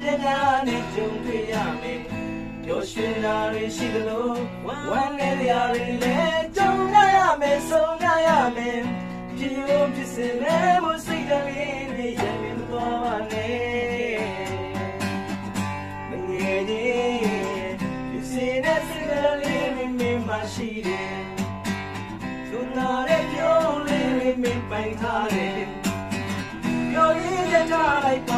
ပညာနဲ့ကြုံတွေ့ရမယ်ပျော်ရွှင်တာတွေရှိသလိုဝမ်းနည်းရာတွေလည်းကြုံရမယ်ဆုံးရမယ်ဖြစ်ရုံဖြစ်စဉ်နဲ့မစိတ်တလေးတွေရမြင်သွားပါနဲ့မငယ်သေးဖြစ်စဉ်နဲ့စိတ်တလေးတွေမြင်မှရှိတယ်သူနာရဲ့ပြောလေးတွေမြင်ပိုင်ထားတယ်ပြောရင်းရထားလိုက်ပါ